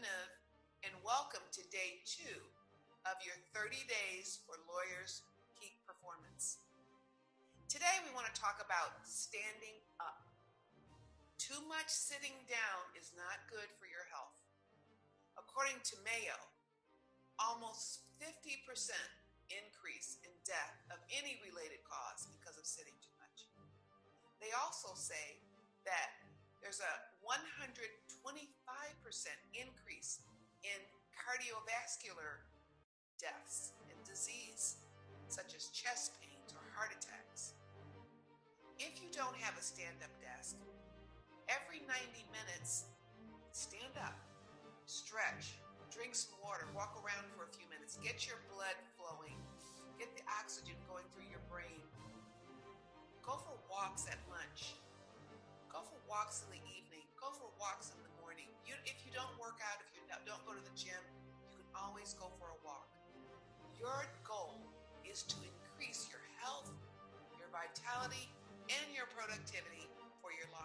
Deneuve, and welcome to day two of your 30 days for lawyers' peak performance. Today, we want to talk about standing up. Too much sitting down is not good for your health. According to Mayo, almost 50% increase in death of any related cause because of sitting too much. They also say that there's a 125% increase in cardiovascular deaths and disease, such as chest pains or heart attacks. If you don't have a stand up desk, every 90 minutes, stand up, stretch, drink some water, walk around for a few minutes, get your blood flowing, get the oxygen going through your brain. Go for walks at lunch. Go for walks in the always go for a walk. Your goal is to increase your health, your vitality, and your productivity for your law